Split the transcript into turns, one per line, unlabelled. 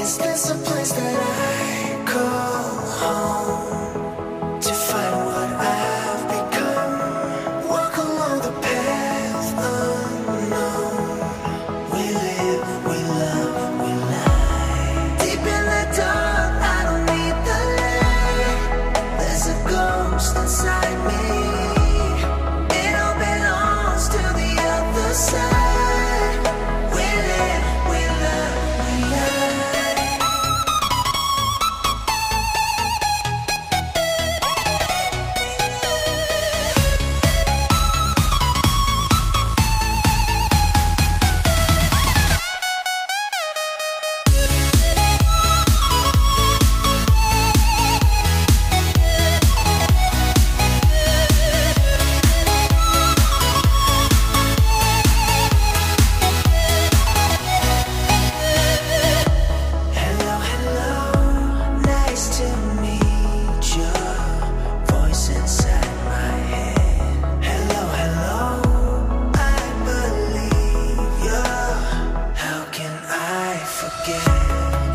Is this a